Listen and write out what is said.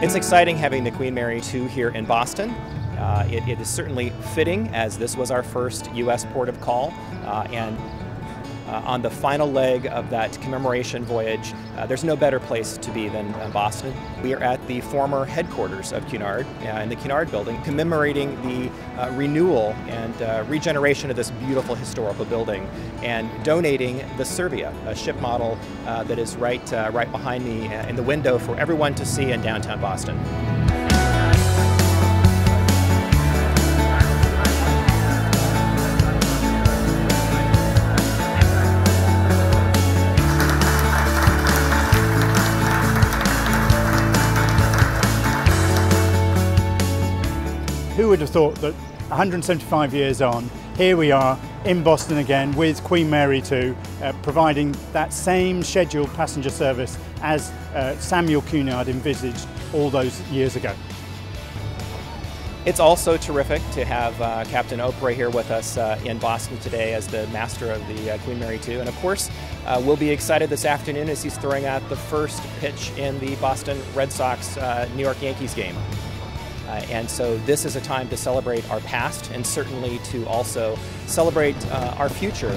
It's exciting having the Queen Mary 2 here in Boston. Uh, it, it is certainly fitting as this was our first U.S. port of call, uh, and uh, on the final leg of that commemoration voyage, uh, there's no better place to be than uh, Boston. We are at the former headquarters of Cunard uh, in the Cunard building, commemorating the uh, renewal and uh, regeneration of this beautiful historical building and donating the Servia, a ship model that is right, right behind me in the window for everyone to see in downtown Boston. Who would have thought that 175 years on, here we are in Boston again with Queen Mary 2, uh, providing that same scheduled passenger service as uh, Samuel Cunard envisaged all those years ago. It's also terrific to have uh, Captain Oprey here with us uh, in Boston today as the master of the uh, Queen Mary 2. And of course, uh, we'll be excited this afternoon as he's throwing out the first pitch in the Boston Red Sox uh, New York Yankees game. Uh, and so this is a time to celebrate our past and certainly to also celebrate uh, our future